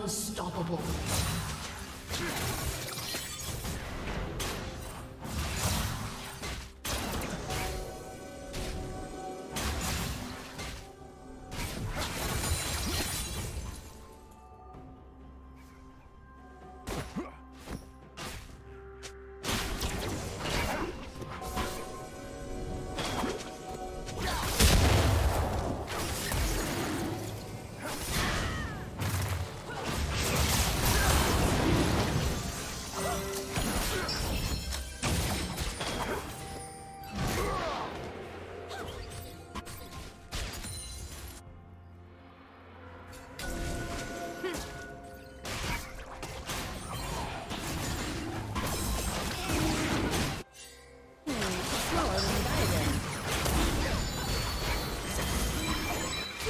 Unstoppable.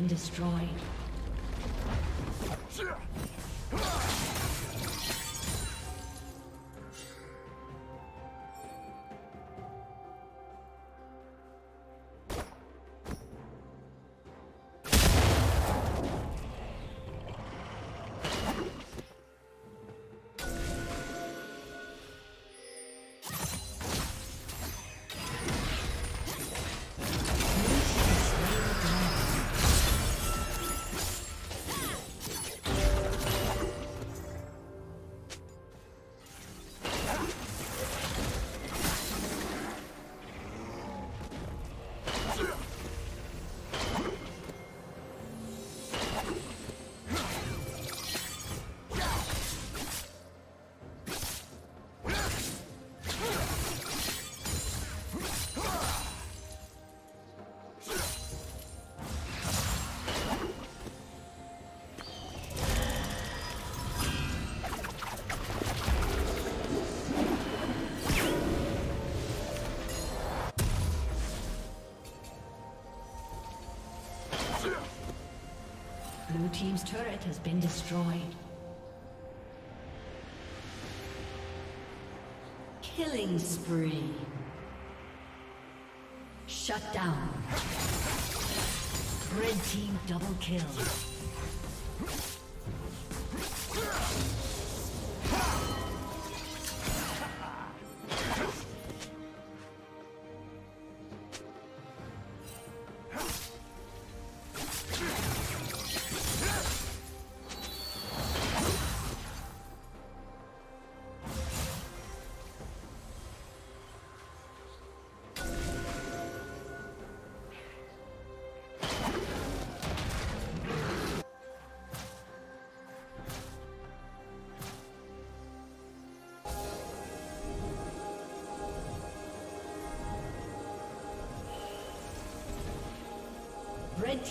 Been destroyed. Team's turret has been destroyed. Killing spree. Shut down. Red team double kill.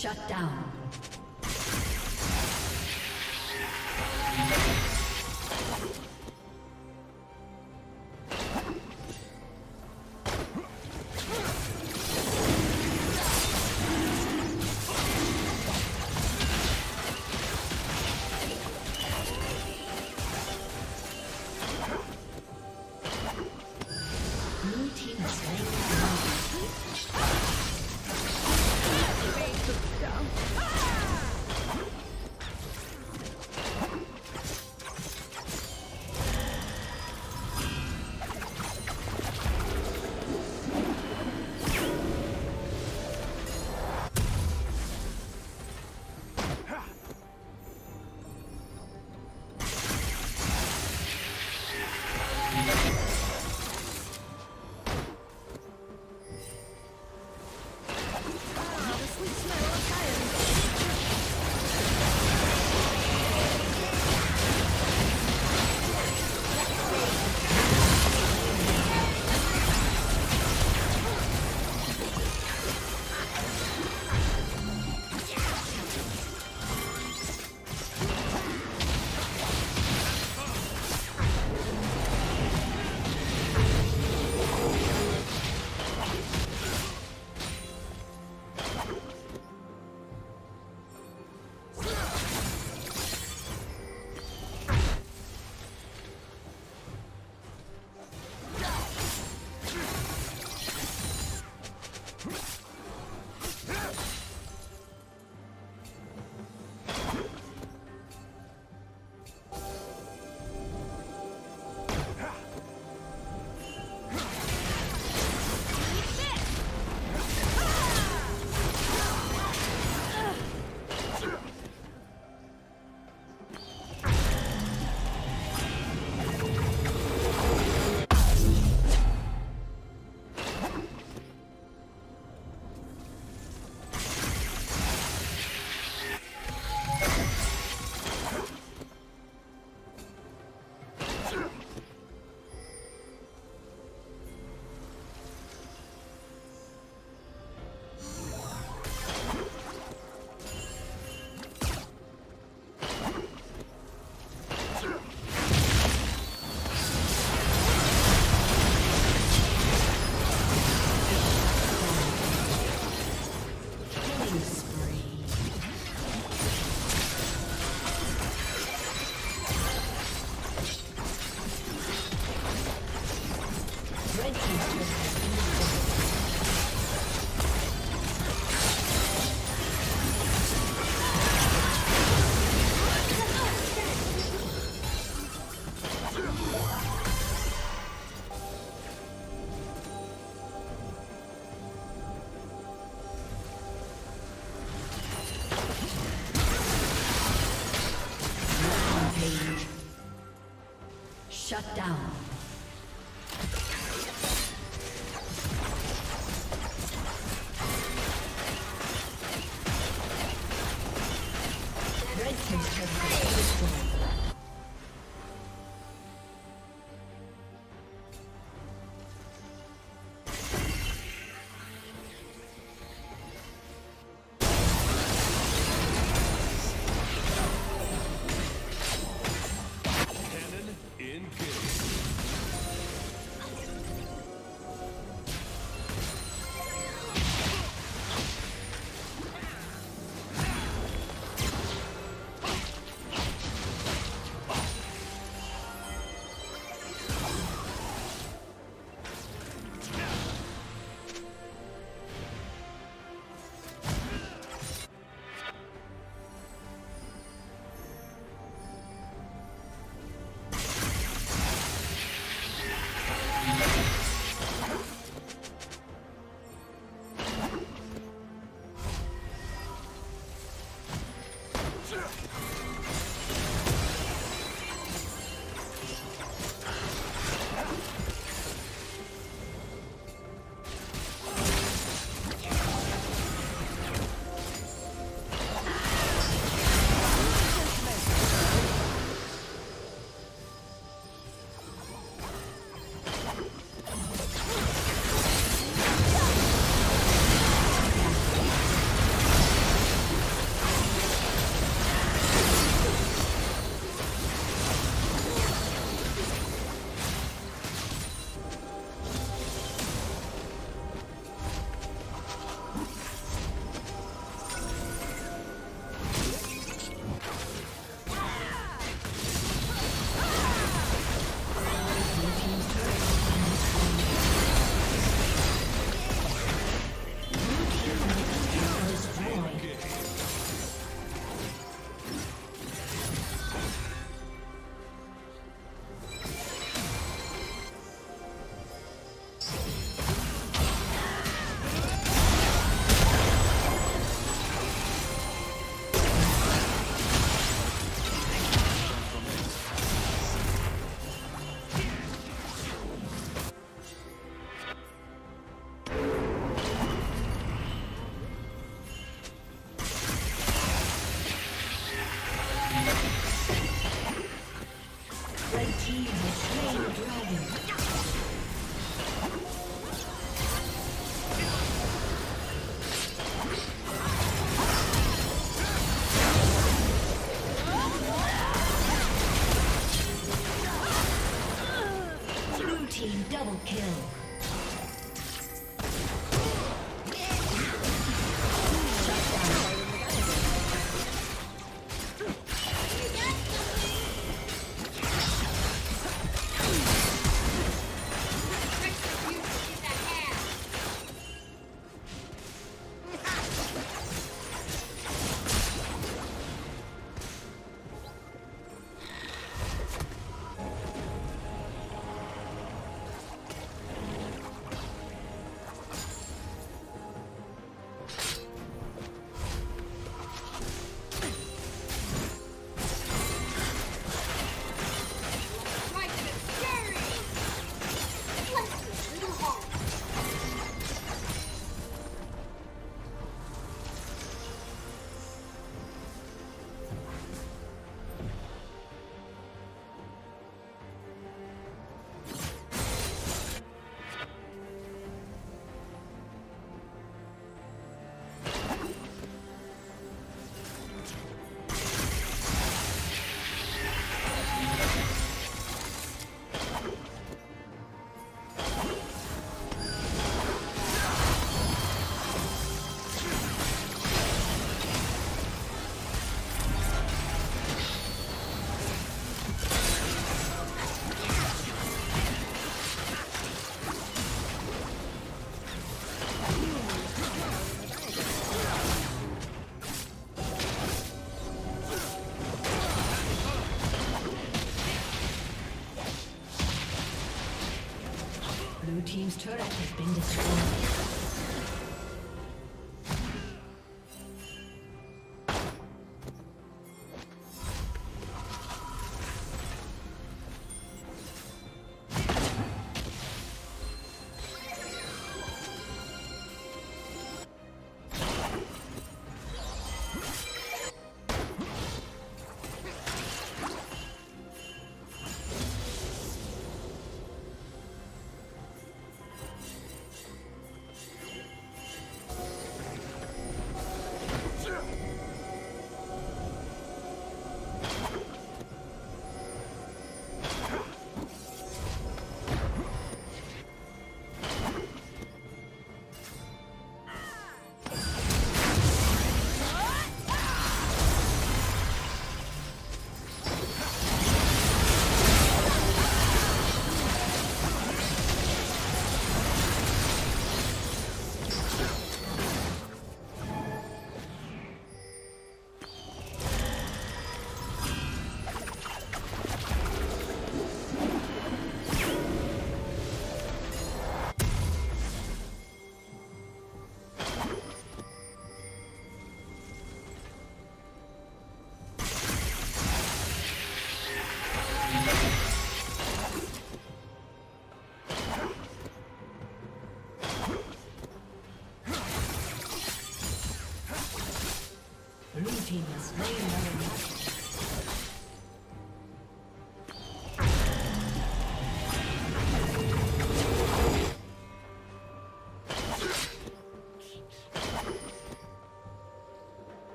Shut down. Shut down.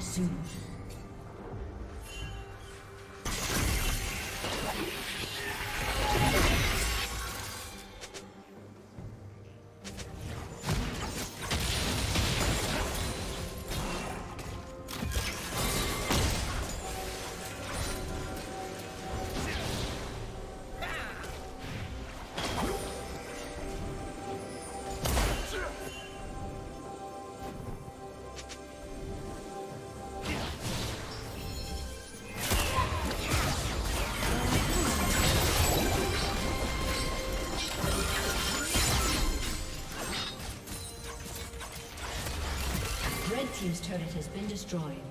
soon. Has been destroyed.